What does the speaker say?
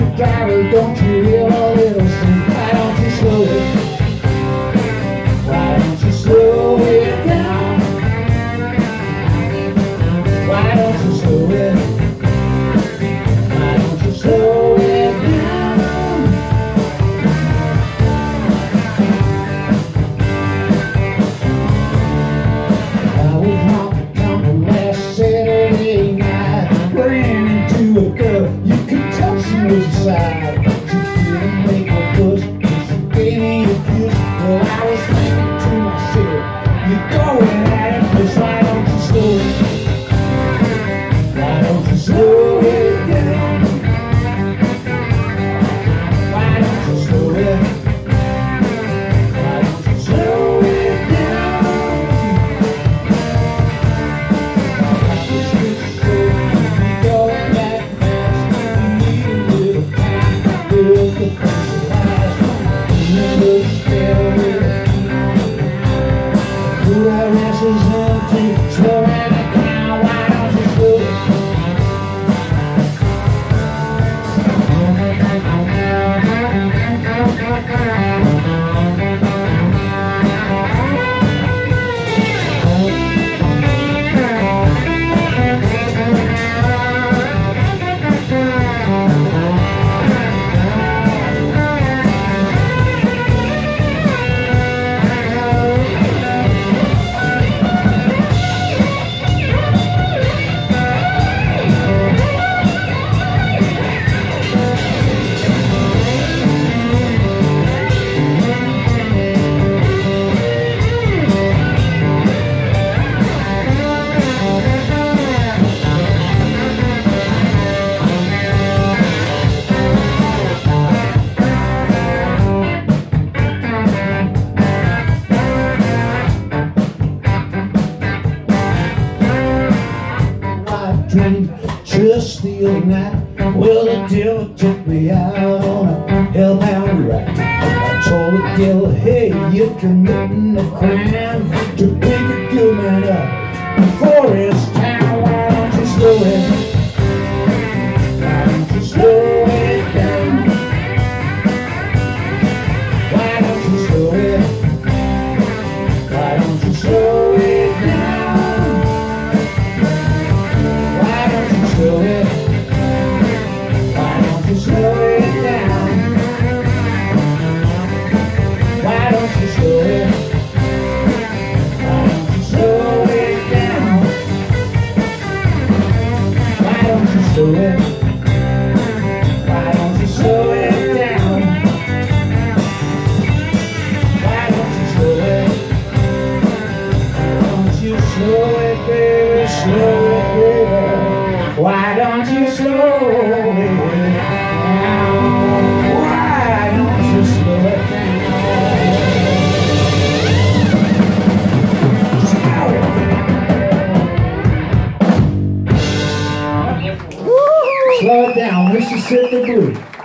the battle, don't you realize? She didn't make a She gave me a Well, I was thinking to myself You're going out you. dream just the other night. Well, the devil took me out on a hellbound ride. I told the devil, hey, you're committing a crime. Why don't you slow it down? Why don't you slow it down? Slow it down, Mississippi Blue.